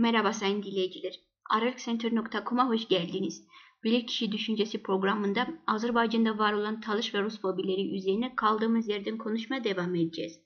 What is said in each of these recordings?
Merhaba sayın dinleyiciler. Aralıkcenter.com'a hoş geldiniz. Bilirkişi Düşüncesi programında Azerbaycan'da var olan Talış ve Rus fobileri üzerine kaldığımız yerden konuşmaya devam edeceğiz.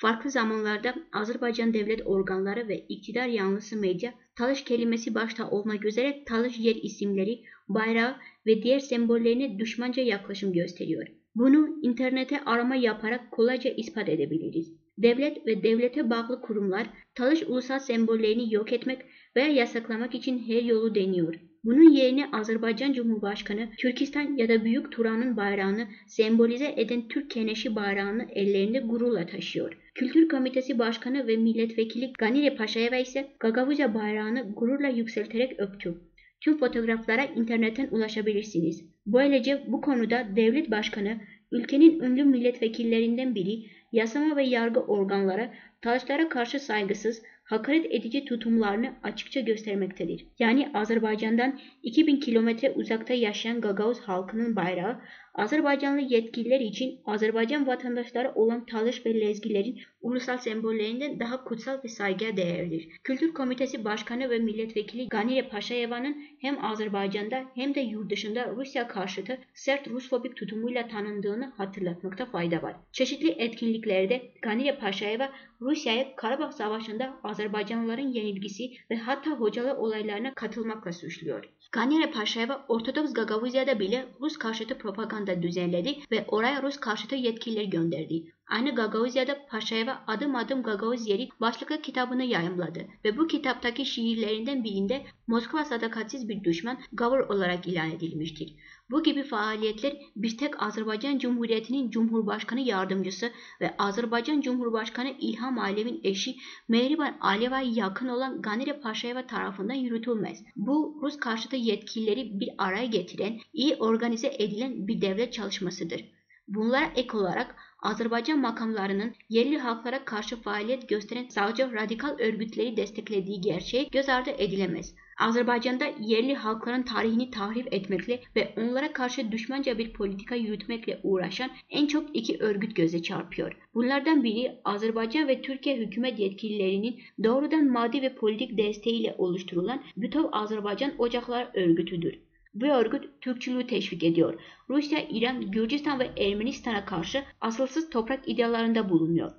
Farklı zamanlarda Azerbaycan devlet organları ve iktidar yanlısı medya Talış kelimesi başta olmak üzere Talış yer isimleri, bayrağı ve diğer sembollerine düşmanca yaklaşım gösteriyor. Bunu internete arama yaparak kolayca ispat edebiliriz. Devlet ve devlete bağlı kurumlar Talış ulusal sembollerini yok etmek veya yasaklamak için her yolu deniyor. Bunun yerine Azerbaycan Cumhurbaşkanı Türkistan ya da Büyük Turan'ın bayrağını sembolize eden Türk Keneşi bayrağını ellerinde gururla taşıyor. Kültür Komitesi Başkanı ve Milletvekili Ganire Paşayeva ise Gagavuza bayrağını gururla yükselterek öptü. Tüm fotoğraflara internetten ulaşabilirsiniz. Böylece bu konuda devlet başkanı ülkenin ünlü milletvekillerinden biri yasama ve yargı organlara taşlara karşı saygısız, hakaret edici tutumlarını açıkça göstermektedir. Yani Azerbaycan'dan 2000 kilometre uzakta yaşayan Gagavuz halkının bayrağı Azerbaycanlı yetkililer için Azerbaycan vatandaşları olan Talış ve Lezgilerin ulusal sembollerinden daha kutsal ve saygıya değerlidir. Kültür Komitesi Başkanı ve Milletvekili Ganire Paşayeva'nın hem Azerbaycan'da hem de yurt dışında Rusya karşıtı sert Rusfobik tutumuyla tanındığını hatırlatmakta fayda var. Çeşitli etkinliklerde Ganire Paşayeva Rusya'yı Karabağ Savaşı'nda Azerbaycanlıların yenilgisi ve hatta hocalı olaylarına katılmakla suçluyor. Ganire Paşayeva Ortodoks Gagavuzya'da bile Rus karşıtı propaganda düzenledi ve oraya Rus karşıtı yetkililer gönderdi. Aynı Gagavuzya'da Paşayeva Adım Adım Gagavuzyeri başlıklı kitabını yayımladı ve bu kitaptaki şiirlerinden birinde Moskova sadakatsiz bir düşman gavur olarak ilan edilmiştir. Bu gibi faaliyetler bir tek Azerbaycan Cumhuriyeti'nin Cumhurbaşkanı yardımcısı ve Azerbaycan Cumhurbaşkanı İlham Aliyev'in eşi Mehriban Aliyeva'ya yakın olan Ganire Paşayeva tarafından yürütülmez. Bu Rus karşıtı yetkilileri bir araya getiren, iyi organize edilen bir devlet çalışmasıdır. Bunlara ek olarak Azerbaycan makamlarının yerli halklara karşı faaliyet gösteren sağcı radikal örgütleri desteklediği gerçeği göz ardı edilemez. Azerbaycan'da yerli halkların tarihini tahrip etmekle ve onlara karşı düşmanca bir politika yürütmekle uğraşan en çok iki örgüt göze çarpıyor. Bunlardan biri Azerbaycan ve Türkiye hükümet yetkililerinin doğrudan maddi ve politik desteğiyle oluşturulan Bütov Azerbaycan Ocaklar Örgütüdür. Bu örgüt Türkçülüğü teşvik ediyor. Rusya, İran, Gürcistan ve Ermenistan'a karşı asılsız toprak iddialarında bulunuyor.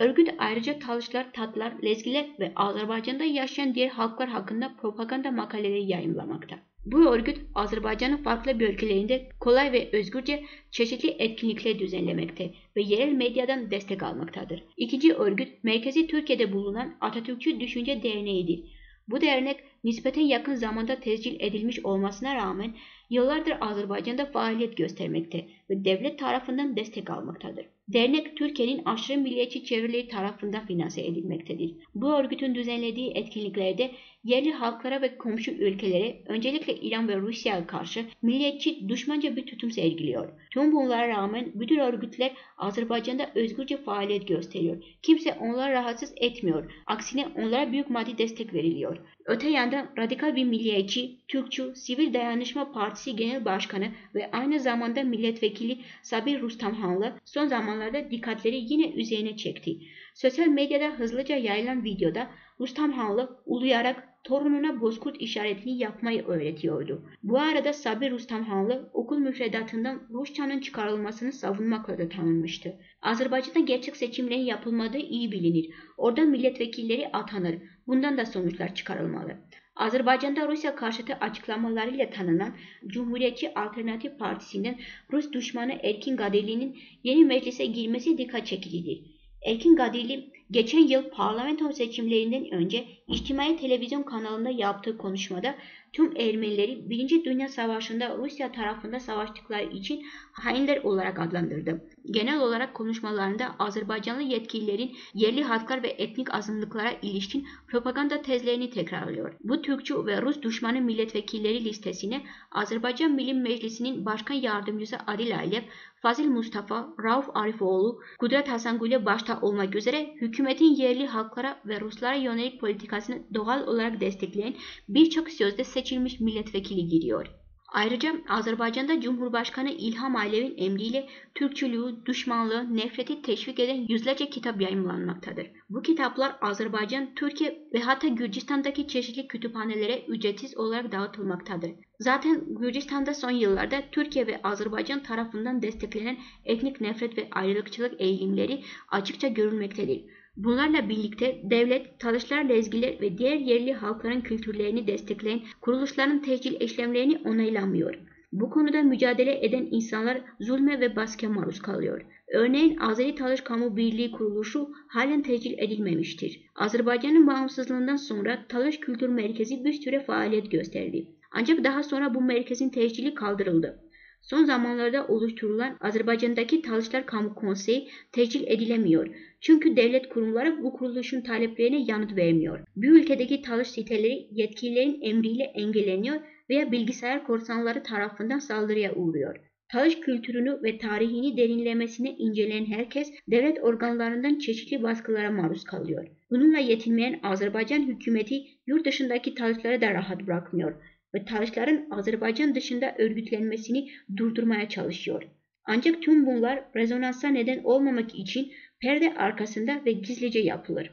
Örgüt ayrıca Talışlar, Tatlar, Lezgiler ve Azerbaycan'da yaşayan diğer halklar hakkında propaganda makaleleri yayımlamakta. Bu örgüt Azerbaycan'ın farklı bölgelerinde kolay ve özgürce çeşitli etkinlikler düzenlemekte ve yerel medyadan destek almaktadır. İkinci örgüt merkezi Türkiye'de bulunan Atatürkçü Düşünce Derneği'dir. Bu dernek nispeten yakın zamanda tescil edilmiş olmasına rağmen yıllardır Azerbaycan'da faaliyet göstermekte ve devlet tarafından destek almaktadır. Dernek Türkiye'nin aşırı milliyetçi çevreleri tarafından finanse edilmektedir. Bu örgütün düzenlediği etkinliklerde yerli halklara ve komşu ülkelere özellikle İran ve Rusya'ya karşı milliyetçi düşmanca bir tutum sergiliyor. Tüm bunlara rağmen bütün örgütler Azerbaycan'da özgürce faaliyet gösteriyor. Kimse onları rahatsız etmiyor. Aksine onlara büyük maddi destek veriliyor. Öte yandan radikal bir milliyetçi, Türkçü, Sivil Dayanışma Partisi Genel Başkanı ve aynı zamanda milletvekili Sabir Rustamhanlı son zamanlarda dikkatleri yine üzerine çekti. Sosyal medyada hızlıca yayılan videoda Rustamhanlı uluyarak torununa bozkurt işaretini yapmayı öğretiyordu. Bu arada Sabir Rustamhanlı okul müfredatından Rusçanın çıkarılmasını savunmakla da tanınmıştı. Azerbaycan'da gerçek seçimlerin yapılmadığı iyi bilinir. Orada milletvekilleri atanır. Bundan da sonuçlar çıkarılmalı. Azerbaycan'da Rusya karşıtı açıklamalarıyla tanınan Cumhuriyetçi Alternatif Partisi'nden Rus düşmanı Erkin Gadirli'nin yeni meclise girmesi dikkat çekicidir. Erkin Gadirli geçen yıl parlamento seçimlerinden önce İçtimai Televizyon kanalında yaptığı konuşmada tüm Ermenileri Birinci Dünya Savaşı'nda Rusya tarafında savaştıkları için hainler olarak adlandırdı. Genel olarak konuşmalarında Azerbaycanlı yetkililerin yerli halklar ve etnik azınlıklara ilişkin propaganda tezlerini tekrarlıyor. Bu Türkçü ve Rus düşmanı milletvekilleri listesine Azerbaycan Milli Meclisi'nin Başkan Yardımcısı Adil Aliyev, Fazil Mustafa, Rauf Arifoğlu, Kudret Hasangül'e başta olmak üzere hükümetin yerli halklara ve Ruslara yönelik politikasını doğal olarak destekleyen birçok sözde seçilmiş milletvekili giriyor. Ayrıca Azerbaycan'da Cumhurbaşkanı İlham Aliyev'in emriyle Türkçülüğü, düşmanlığı, nefreti teşvik eden yüzlerce kitap yayınlanmaktadır. Bu kitaplar Azerbaycan, Türkiye ve hatta Gürcistan'daki çeşitli kütüphanelere ücretsiz olarak dağıtılmaktadır. Zaten Gürcistan'da son yıllarda Türkiye ve Azerbaycan tarafından desteklenen etnik nefret ve ayrılıkçılık eğilimleri açıkça görülmektedir. Bunlarla birlikte devlet, Talışlar lezgiler ve diğer yerli halkların kültürlerini destekleyen kuruluşların tehcil işlemlerini onaylamıyor. Bu konuda mücadele eden insanlar zulme ve baskıya maruz kalıyor. Örneğin Azeri Talış Kamu Birliği kuruluşu halen tecil edilmemiştir. Azerbaycan'ın bağımsızlığından sonra Talış Kültür Merkezi bir süre faaliyet gösterdi. Ancak daha sonra bu merkezin tecili kaldırıldı. Son zamanlarda oluşturulan Azerbaycan'daki Talışlar Kamu Konseyi tecil edilemiyor. Çünkü devlet kurumları bu kuruluşun taleplerine yanıt vermiyor. Bu ülkedeki talış siteleri yetkililerin emriyle engelleniyor veya bilgisayar korsanları tarafından saldırıya uğruyor. Talış kültürünü ve tarihini derinlemesine inceleyen herkes devlet organlarından çeşitli baskılara maruz kalıyor. Bununla yetinmeyen Azerbaycan hükümeti yurt dışındaki talışları da rahat bırakmıyor ve talışların Azerbaycan dışında örgütlenmesini durdurmaya çalışıyor. Ancak tüm bunlar rezonansa neden olmamak için perde arkasında ve gizlice yapılır.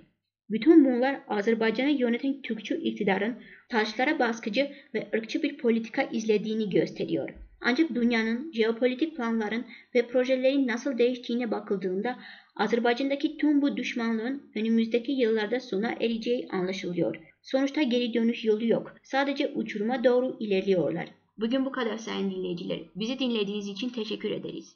Bütün bunlar Azerbaycan'ı yöneten Türkçü iktidarın taşlara baskıcı ve ırkçı bir politika izlediğini gösteriyor. Ancak dünyanın jeopolitik planların ve projelerin nasıl değiştiğine bakıldığında Azerbaycan'daki tüm bu düşmanlığın önümüzdeki yıllarda sona ereceği anlaşılıyor. Sonuçta geri dönüş yolu yok. Sadece uçuruma doğru ilerliyorlar. Bugün bu kadar sayın dinleyiciler. Bizi dinlediğiniz için teşekkür ederiz.